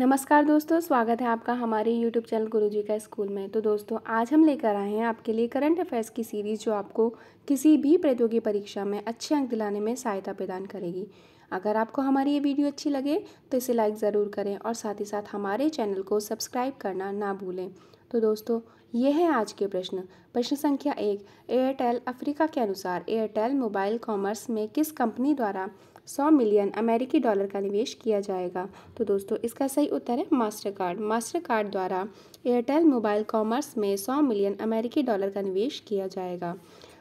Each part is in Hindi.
नमस्कार दोस्तों, स्वागत है आपका हमारे यूट्यूब चैनल गुरुजी का स्कूल में। तो दोस्तों, आज हम लेकर आए हैं आपके लिए करंट अफेयर्स की सीरीज़ जो आपको किसी भी प्रतियोगी परीक्षा में अच्छे अंक दिलाने में सहायता प्रदान करेगी। अगर आपको हमारी ये वीडियो अच्छी लगे तो इसे लाइक ज़रूर करें और साथ ही साथ हमारे चैनल को सब्सक्राइब करना ना भूलें। तो दोस्तों, ये है आज के प्रश्न। प्रश्न संख्या एक, एयरटेल अफ्रीका के अनुसार एयरटेल मोबाइल कॉमर्स में किस कंपनी द्वारा सौ मिलियन अमेरिकी डॉलर का निवेश किया जाएगा। तो दोस्तों, इसका सही उत्तर है मास्टर कार्ड मास्टर कार्ड द्वारा एयरटेल मोबाइल कॉमर्स में सौ मिलियन अमेरिकी डॉलर का निवेश किया जाएगा।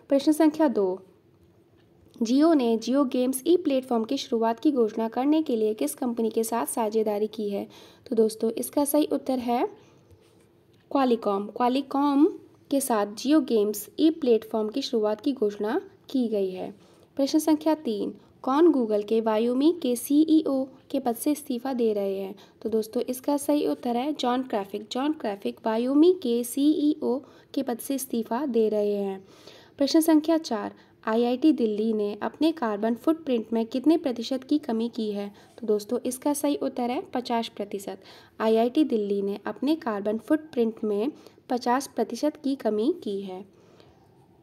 प्रश्न संख्या दो। जियो ने जियो गेम्स ई प्लेटफॉर्म की शुरुआत की घोषणा करने के लिए किस कंपनी के साथ साझेदारी की है? तो दोस्तों, इसका सही उत्तर है क्वालिकॉम। क्वालिकॉम के साथ जियो गेम्स ई प्लेटफॉर्म की शुरुआत की घोषणा की गई है। प्रश्न संख्या तीन। कौन गूगल के, वायोमी के, सीईओ के पद से इस्तीफा दे रहे हैं? तो दोस्तों, इसका सही उत्तर है जॉन क्रैफिक। जॉन क्रैफिक वायोमी के, सीईओ के पद से इस्तीफा दे रहे हैं। प्रश्न संख्या चार, आईआईटी दिल्ली ने अपने कार्बन फुटप्रिंट में कितने प्रतिशत की कमी की है? तो दोस्तों, इसका सही उत्तर है पचास प्रतिशत। आईआईटी दिल्ली ने अपने कार्बन फुटप्रिंट में पचास प्रतिशत की कमी की है।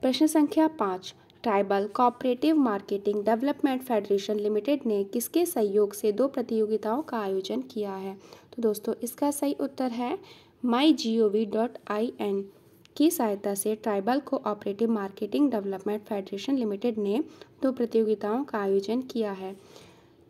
प्रश्न संख्या पाँच tribal cooperative marketing development federation limited ने किसके सहयोग से दो प्रतियोगिताओं का आयोजन किया है? तो दोस्तों, इसका सही उत्तर है my G O V dot I N की सहायता से tribal cooperative marketing development federation limited ने दो प्रतियोगिताओं का आयोजन किया है।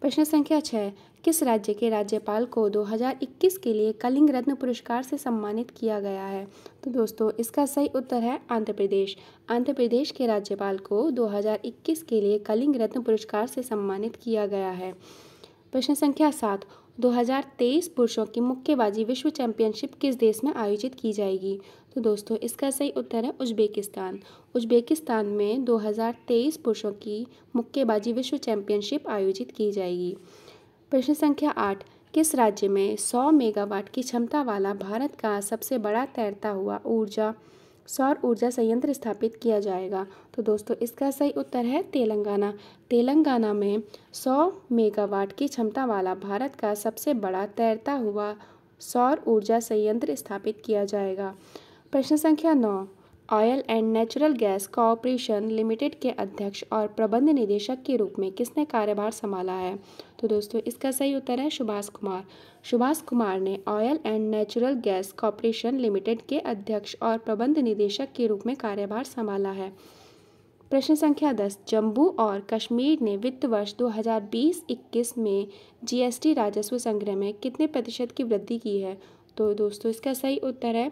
प्रश्न संख्या छः किस राज्य के राज्यपाल को 2021 के लिए कलिंग रत्न पुरस्कार से सम्मानित किया गया है। तो दोस्तों, इसका सही उत्तर है आंध्र प्रदेश। आंध्र प्रदेश के राज्यपाल को 2021 के लिए कलिंग रत्न पुरस्कार से सम्मानित किया गया है। प्रश्न संख्या सात 2023 पुरुषों की मुक्केबाजी विश्व चैंपियनशिप किस देश में आयोजित की जाएगी? तो दोस्तों, इसका सही उत्तर है उज्बेकिस्तान। उज्बेकिस्तान में 2023 पुरुषों की मुक्केबाजी विश्व चैंपियनशिप आयोजित की जाएगी। प्रश्न संख्या आठ, किस राज्य में 100 मेगावाट की क्षमता वाला भारत का सबसे बड़ा तैरता हुआ ऊर्जा, सौर ऊर्जा संयंत्र स्थापित किया जाएगा? तो दोस्तों, इसका सही उत्तर है तेलंगाना। तेलंगाना में 100 मेगावाट की क्षमता वाला भारत का सबसे बड़ा तैरता हुआ सौर ऊर्जा संयंत्र स्थापित किया जाएगा। प्रश्न संख्या नौ, oil and natural gas corporation limited के अध्यक्ष और प्रबंध निदेशक के रूप में किसने कार्यभार संभाला है? तो दोस्तों, इसका सही उत्तर है सुभाष कुमार। सुभाष कुमार ने oil and natural gas corporation limited के अध्यक्ष और प्रबंध निदेशक के रूप में कार्यभार संभाला है। प्रश्न संख्या दस, जम्मू और कश्मीर ने वित्त वर्ष 2020-21 में जीएसटी राजस्व संग्रह में कितने प्रतिशत की वृद्धि की है? तो दोस्तों, इसका सही उत्तर है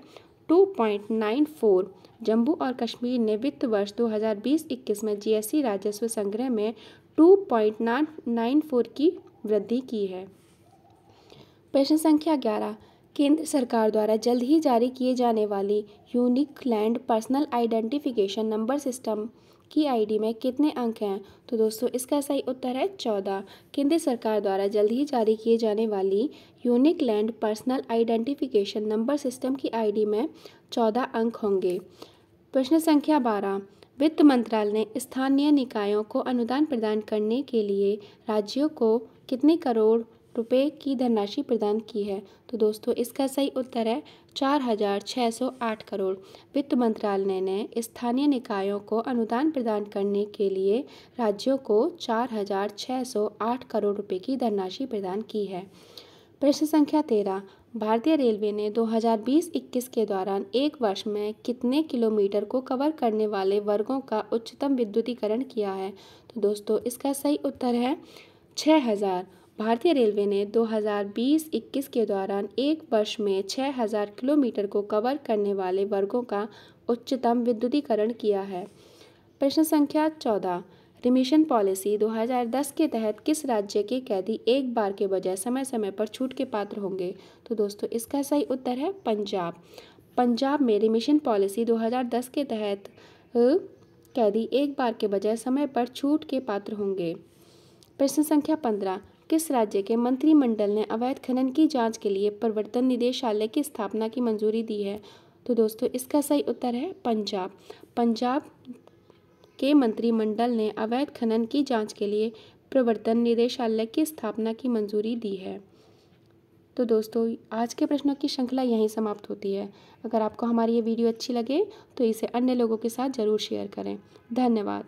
2.94 जम्मू और कश्मीर ने वित्त वर्ष 2020-21 में जीएसटी राजस्व संग्रह में 2.94 की वृद्धि की है। प्रश्न संख्या 11 केंद्र सरकार द्वारा जल्द ही जारी किए जाने वाली unique land personal identification number system की आईडी में कितने अंक हैं? तो दोस्तों, इसका सही उत्तर है चौदह। केंद्र सरकार द्वारा जल्द ही जारी किए जाने वाली unique land personal identification number system की आईडी में चौदह अंक होंगे। प्रश्न संख्या बारह वित्त मंत्रालय ने स्थानीय निकायों को अनुदान प्रदान करने के लिए राज्यों को कितने करोड़ रुपए की धनराशि प्रदान की है? तो दोस्तों, इसका सही उत्तर है चार हज़ार छः सौ आठ करोड़। वित्त मंत्रालय ने स्थानीय निकायों को अनुदान प्रदान करने के लिए राज्यों को चार हज़ार छः सौ आठ करोड़ रुपए की धनराशि प्रदान की है। प्रश्न संख्या तेरह भारतीय रेलवे ने 2020-21 के दौरान एक वर्ष में कितने किलोमीटर को कवर करने वाले वर्गों का उच्चतम विद्युतीकरण किया है? तो दोस्तों, इसका सही उत्तर है छः हज़ार। भारतीय रेलवे ने 2020-21 के दौरान एक वर्ष में 6000 किलोमीटर को कवर करने वाले वर्गों का उच्चतम विद्युतीकरण किया है। प्रश्न संख्या 14 रिमिशन पॉलिसी 2010 के तहत किस राज्य के कैदी एक बार के बजाय समय समय पर छूट के पात्र होंगे? तो दोस्तों, इसका सही उत्तर है पंजाब। पंजाब में रिमिशन पॉलिसी 2010 के तहत कैदी एक बार के बजाय समय पर छूट के पात्र होंगे। प्रश्न संख्या पंद्रह। किस राज्य के मंत्रिमंडल ने अवैध खनन की जाँच के लिए प्रवर्तन निदेशालय की स्थापना की मंजूरी दी है? तो दोस्तों, इसका सही उत्तर है पंजाब। पंजाब के मंत्रिमंडल ने अवैध खनन की जाँच के लिए प्रवर्तन निदेशालय की स्थापना की मंजूरी दी है। तो दोस्तों, आज के प्रश्नों की श्रृंखला यहीं समाप्त होती है। अगर आपको हमारी ये वीडियो अच्छी लगे तो इसे अन्य लोगों के साथ ज़रूर शेयर करें। धन्यवाद।